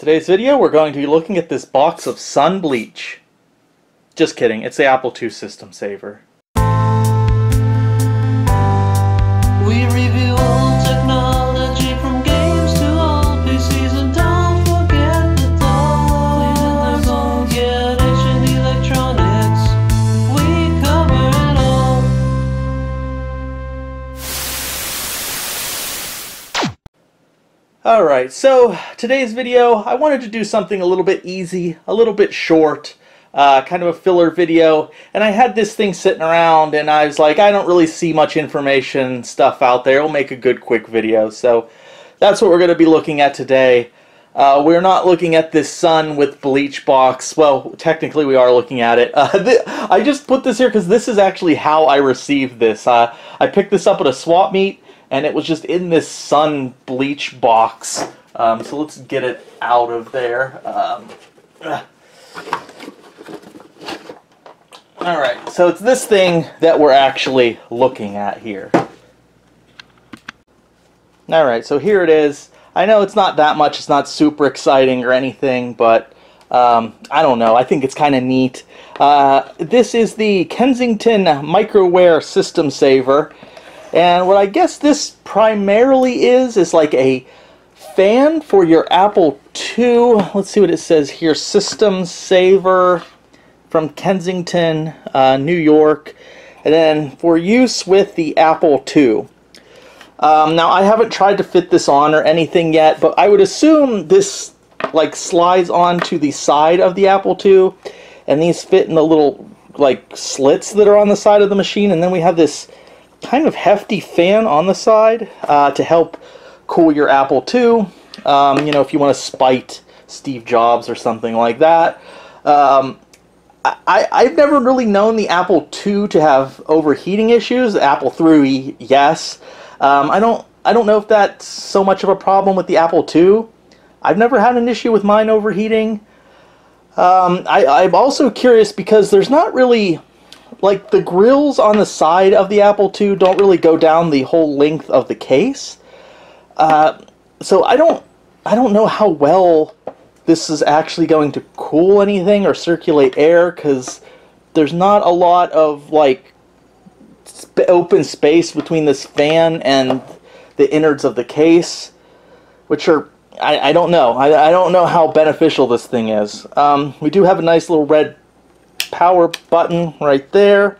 Today's video, we're going to be looking at this box of Sun Bleach. Just kidding, it's the Apple II System Saver. Alright, so today's video, I wanted to do something a little bit easy, a little bit short, uh, kind of a filler video, and I had this thing sitting around and I was like, I don't really see much information stuff out there, it'll make a good quick video, so that's what we're going to be looking at today. Uh, we're not looking at this sun with bleach box. Well, technically we are looking at it. Uh, I just put this here because this is actually how I received this. Uh, I picked this up at a swap meet and it was just in this sun bleach box. Um, so let's get it out of there. Um, all right, so it's this thing that we're actually looking at here. All right, so here it is. I know it's not that much. It's not super exciting or anything, but um, I don't know. I think it's kind of neat. Uh, this is the Kensington Microware System Saver. And what I guess this primarily is, is like a fan for your Apple II. Let's see what it says here. System Saver from Kensington, uh, New York. And then for use with the Apple II. Um, now, I haven't tried to fit this on or anything yet, but I would assume this like slides onto the side of the Apple II, and these fit in the little like slits that are on the side of the machine, and then we have this kind of hefty fan on the side uh, to help cool your Apple II. Um, you know, if you want to spite Steve Jobs or something like that. Um, I, I've never really known the Apple II to have overheating issues. The Apple III, yes. Um, I don't I don't know if that's so much of a problem with the Apple II. I've never had an issue with mine overheating. Um, I, I'm also curious because there's not really like the grills on the side of the Apple II don't really go down the whole length of the case. Uh, so I don't I don't know how well this is actually going to cool anything or circulate air because there's not a lot of like sp open space between this fan and the innards of the case, which are I, I don't know. I, I don't know how beneficial this thing is. Um, we do have a nice little red power button right there.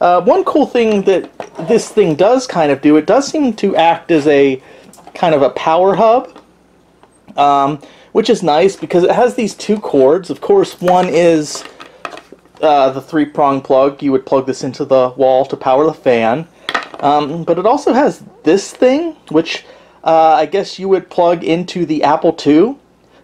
Uh, one cool thing that this thing does kind of do, it does seem to act as a kind of a power hub, um, which is nice because it has these two cords. Of course, one is uh, the three-prong plug. You would plug this into the wall to power the fan. Um, but it also has this thing, which uh, I guess you would plug into the Apple II.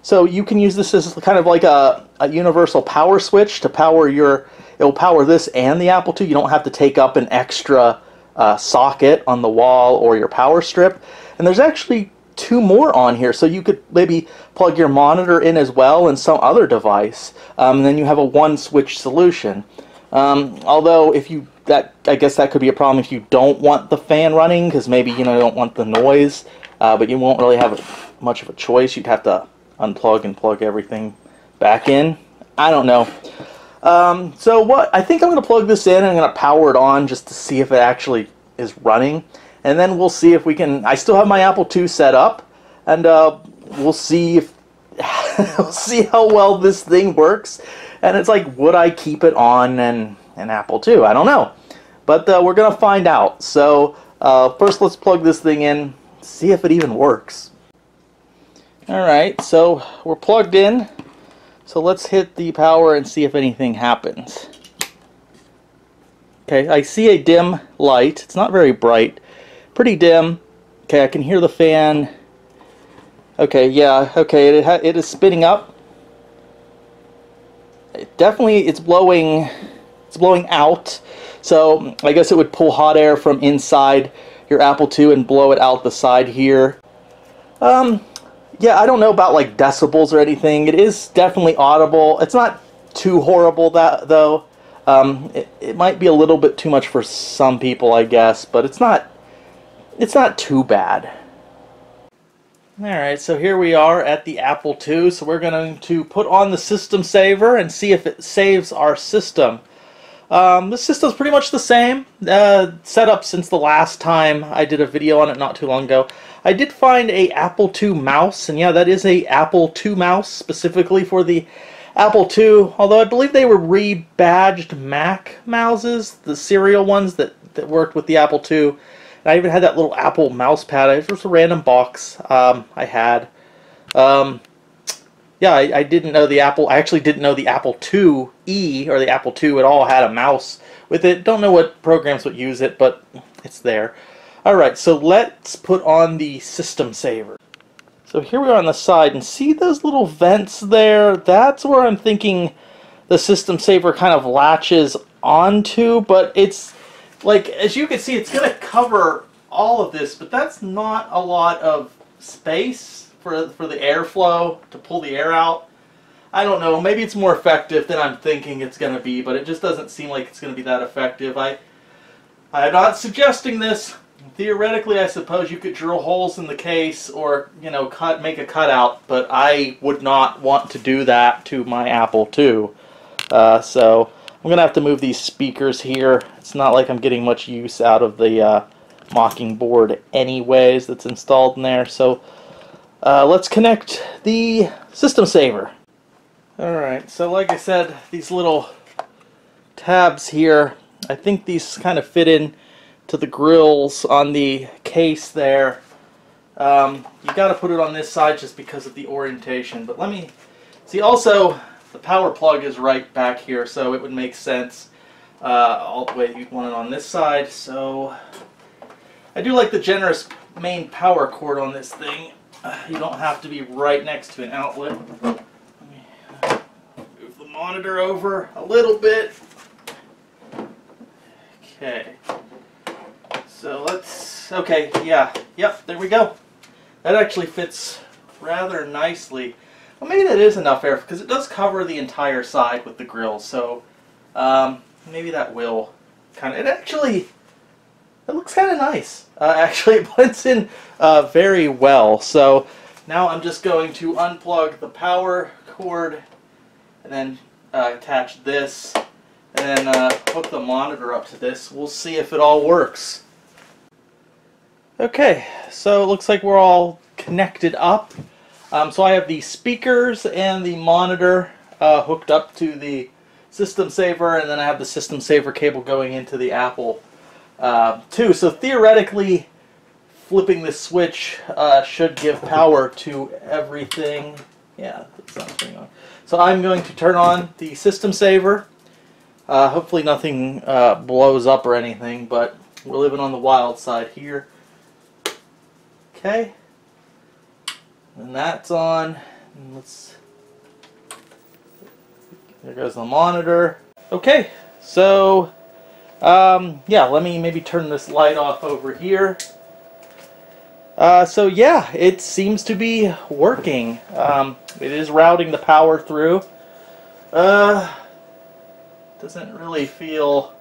So you can use this as kind of like a, a universal power switch to power your, it will power this and the Apple II. You don't have to take up an extra uh, socket on the wall or your power strip. And there's actually two more on here, so you could maybe plug your monitor in as well and some other device. Um, and then you have a one switch solution. Um, although if you that I guess that could be a problem if you don't want the fan running because maybe you know you don't want the noise, uh, but you won't really have much of a choice. You'd have to unplug and plug everything back in. I don't know. Um, so what I think I'm going to plug this in and I'm going to power it on just to see if it actually is running, and then we'll see if we can. I still have my Apple II set up, and uh, we'll see if see how well this thing works. And it's like, would I keep it on and an Apple II? I don't know, but uh, we're gonna find out. So uh, first, let's plug this thing in, see if it even works. All right, so we're plugged in. So let's hit the power and see if anything happens. Okay, I see a dim light. It's not very bright. Pretty dim. Okay, I can hear the fan. Okay, yeah, okay, it, it is spinning up. It definitely, it's blowing, it's blowing out. So I guess it would pull hot air from inside your Apple II and blow it out the side here. Um, yeah, I don't know about like decibels or anything. It is definitely audible. It's not too horrible that though. Um, it, it might be a little bit too much for some people, I guess, but it's not. It's not too bad. Alright, so here we are at the Apple II. So we're going to put on the system saver and see if it saves our system. Um, the system's pretty much the same uh, setup since the last time I did a video on it not too long ago. I did find a Apple II mouse, and yeah, that is a Apple II mouse specifically for the Apple II, although I believe they were rebadged Mac mouses, the serial ones that, that worked with the Apple II. And I even had that little Apple mouse pad. It was a random box um, I had. Um, yeah, I, I, didn't know the Apple. I actually didn't know the Apple IIe or the Apple II at all had a mouse with it. Don't know what programs would use it, but it's there. All right, so let's put on the system saver. So here we are on the side, and see those little vents there? That's where I'm thinking the system saver kind of latches onto, but it's like, as you can see, it's going to cover all of this, but that's not a lot of space for, for the airflow to pull the air out. I don't know, maybe it's more effective than I'm thinking it's going to be, but it just doesn't seem like it's going to be that effective. I, I'm not suggesting this, theoretically, I suppose you could drill holes in the case or, you know, cut make a cutout, but I would not want to do that to my Apple II. Uh, so I'm going to have to move these speakers here. It's not like I'm getting much use out of the uh, Mockingboard anyways that's installed in there. So uh, let's connect the system saver. Alright, so like I said, these little tabs here, I think these kind of fit in to the grills on the case there. Um, you got to put it on this side just because of the orientation. But let me see. Also, the power plug is right back here, so it would make sense. Uh, all the way you want it on this side. So I do like the generous main power cord on this thing. Uh, you don't have to be right next to an outlet. Let me move the monitor over a little bit. Okay. So let's, okay, yeah, yep, there we go. That actually fits rather nicely. Well, maybe that is enough air because it does cover the entire side with the grill. So um, maybe that will kind of, it actually, it looks kind of nice. Uh, actually, it blends in uh, very well. So now I'm just going to unplug the power cord and then uh, attach this and then uh, hook the monitor up to this. We'll see if it all works. Okay, so it looks like we're all connected up. Um, so I have the speakers and the monitor uh, hooked up to the system saver, and then I have the system saver cable going into the Apple uh, too. So theoretically, flipping this switch uh, should give power to everything. Yeah. So I'm going to turn on the system saver. Uh, hopefully nothing uh, blows up or anything, but we're living on the wild side here. Okay. And that's on. And let's. There goes the monitor. Okay, so um, yeah, let me maybe turn this light off over here. Uh, so yeah, it seems to be working. Um, it is routing the power through. Uh, doesn't really feel.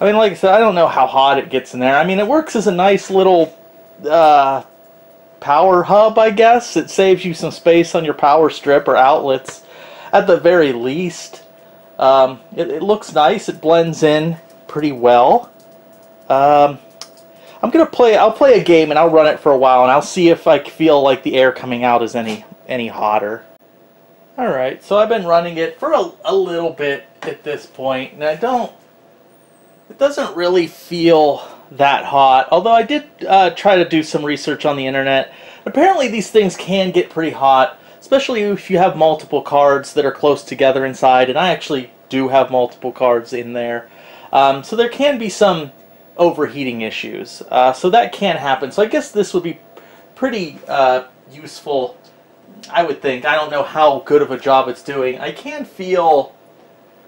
I mean, like I said, I don't know how hot it gets in there. I mean, it works as a nice little uh, power hub, I guess. It saves you some space on your power strip or outlets at the very least. Um, it, it, looks nice. It blends in pretty well. Um, I'm gonna play. I'll play a game and I'll run it for a while and I'll see if I feel like the air coming out is any any hotter. All right, so I've been running it for a, a little bit at this point, and I don't. It doesn't really feel that hot. Although I did uh, try to do some research on the internet. Apparently these things can get pretty hot, especially if you have multiple cards that are close together inside, and I actually do have multiple cards in there. Um, so there can be some overheating issues. Uh, so that can happen. So I guess this would be pretty uh, useful, I would think. I don't know how good of a job it's doing. I can feel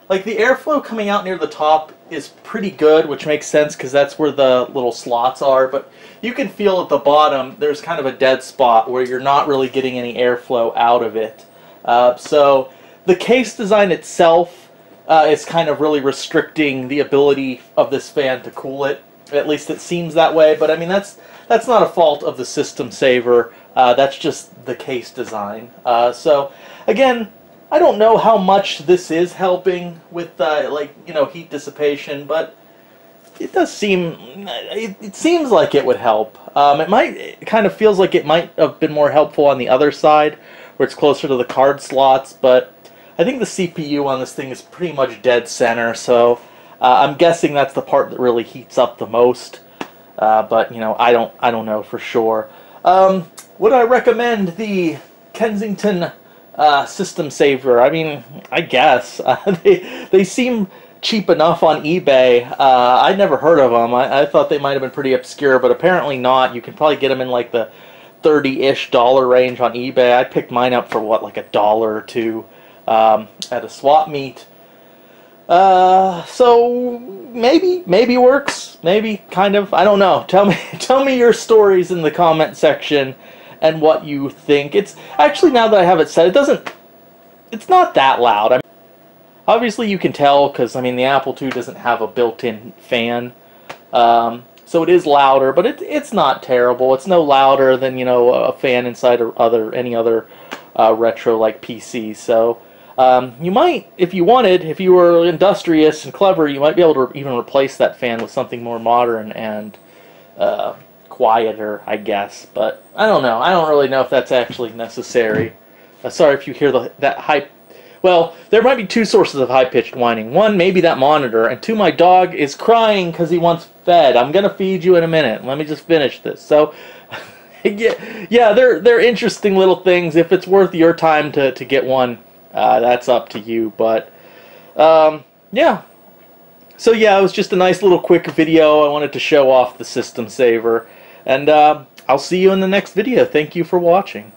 like the airflow coming out near the top is pretty good, which makes sense because that's where the little slots are. But you can feel at the bottom there's kind of a dead spot where you're not really getting any airflow out of it. Uh, so the case design itself uh, is kind of really restricting the ability of this fan to cool it. At least it seems that way. But I mean that's that's not a fault of the system saver. Uh, that's just the case design. Uh, so again, I don't know how much this is helping with uh, like you know heat dissipation, but it does seem it, it seems like it would help. Um, it might it kind of feels like it might have been more helpful on the other side, where it's closer to the card slots. But I think the CPU on this thing is pretty much dead center, so uh, I'm guessing that's the part that really heats up the most. Uh, but you know, I don't I don't know for sure. Um, would I recommend the Kensington uh, System Saver? I mean, I guess they they seem cheap enough on eBay. Uh, I'd never heard of them. I, I thought they might have been pretty obscure, but apparently not. You can probably get them in like the 30-ish dollar range on eBay. I picked mine up for what, like a dollar or two um, at a swap meet. Uh, so maybe maybe works, maybe kind of. I don't know. Tell me tell me your stories in the comment section and what you think. It's actually now that I have it set, it doesn't. It's not that loud. I mean, obviously you can tell because I mean the Apple II doesn't have a built-in fan, um, so it is louder, but it, it's not terrible. It's no louder than you know a fan inside or other any other uh, retro like PC. So. Um, you might, if you wanted, if you were industrious and clever, you might be able to even replace that fan with something more modern and uh, quieter, I guess. But I don't know. I don't really know if that's actually necessary. Uh, sorry if you hear the, that high. Well, there might be two sources of high-pitched whining. One, maybe that monitor, and two, my dog is crying because he wants fed. I'm gonna feed you in a minute. Let me just finish this. So. yeah, yeah, they're they're interesting little things. If it's worth your time to, to get one, uh, that's up to you. But um, yeah. So yeah, it was just a nice little quick video. I wanted to show off the system saver. And uh, I'll see you in the next video. Thank you for watching.